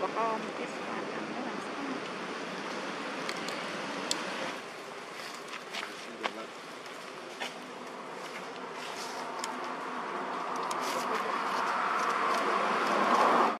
baka mag-ispan. Um,